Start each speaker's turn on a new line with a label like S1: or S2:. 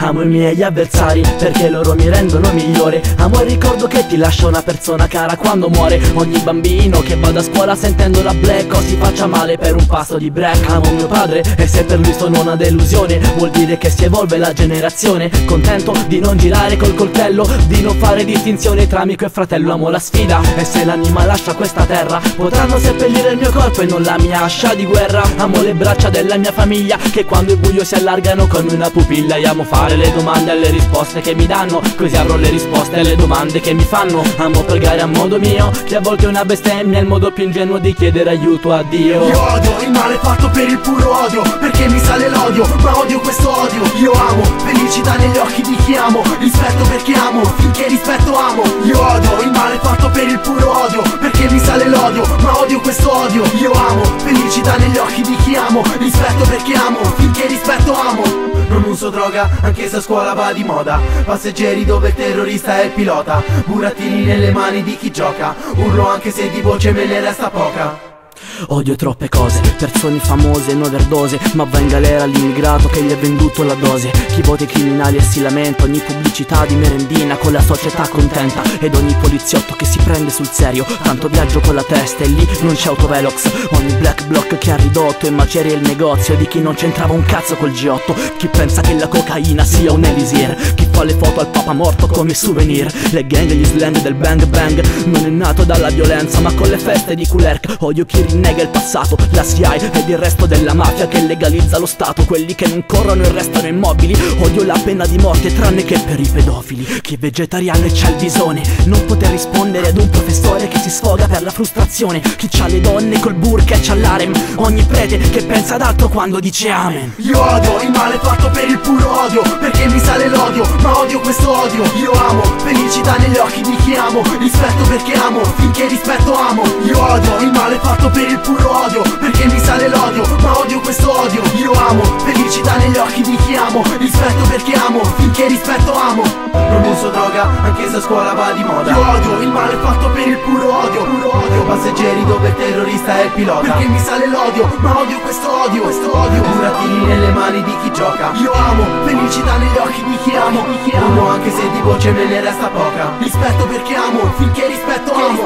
S1: Amo i miei avversari perché loro mi rendono migliore. Amo il ricordo che ti lascia una persona cara quando muore. Ogni bambino che vada a scuola sentendo la black o si faccia male per un pasto di break. Amo mio padre e se per lui sono una delusione Vuol dire che si evolve la generazione. Contento di non girare col coltello Di non fare distinzione tra amico e fratello Amo la sfida. E se l'anima lascia questa terra Potranno seppellire il mio corpo e non la mia ascia di guerra. Amo le braccia della mia famiglia Che quando il buio si allargano come una pupilla. E amo fare le domande alle risposte che mi danno. Così avrò le risposte alle domande che mi fanno. Amo pregare a modo mio Che a volte una bestemmia è il modo più ingenuo di chiedere aiuto a Dio.
S2: Io odio il male fatto per il puro odio Perché mi sale l'odio Ma odio questo odio. Io amo felicità negli occhi di chi amo Rispetto perché amo Finché rispetto amo. Io odio il male fatto per il puro odio Perché mi sale l'odio Ma odio questo odio. Io amo felicità negli occhi di chi amo Rispetto perché amo Finché rispetto amo non uso droga, anche se a scuola va di moda. Passeggeri dove il terrorista è il pilota Burattini nelle mani di chi gioca. Urlo anche se di voce me ne resta poca
S1: Odio troppe cose, persone famose in overdose Ma va in galera l'immigrato che gli ha venduto la dose. Chi vota i criminali e si lamenta Ogni pubblicità di merendina con la società contenta. Ed ogni poliziotto che si prende sul serio Tanto viaggio con la testa e lì non c'è autovelox. Ogni black block che ha ridotto e maceria il negozio Di chi non c'entrava un cazzo col G8 Chi pensa che la cocaina sia un elisir Chi fa le foto al papa morto come souvenir. Le gang e gli slang del bang bang Non è nato dalla violenza ma con le feste di Kulerk Odio chi rinnega nega il passato La SIAE ed il resto della mafia che legalizza lo Stato. Quelli che non corrono e restano immobili. Odio la pena di morte tranne che per i pedofili. Chi è vegetariano e c'ha il bisone Non poter rispondere ad un professore che si sfoga per la frustrazione. Chi c'ha le donne col burka e c'ha l'harem Ogni prete che pensa ad altro quando dice amen.
S2: Io odio il male fatto per il puro odio Perché mi sale l'odio, ma odio questo odio. Io amo felicità negli occhi di chi amo Rispetto perché amo, finché rispetto amo fatto per il puro odio Perché mi sale l'odio, ma odio questo odio. Io amo, felicità negli occhi di chi amo Rispetto perché amo, finché rispetto amo. Non uso droga, anche se a scuola va di moda. Io odio il male fatto per il puro odio Puro odio, passeggeri dove il terrorista è il pilota. Perché mi sale l'odio, ma odio questo odio Questo odio, burattini nelle mani di chi gioca. Io amo, felicità negli occhi di chi amo. Amo anche se di voce me ne resta poca. Rispetto perché amo, finché rispetto amo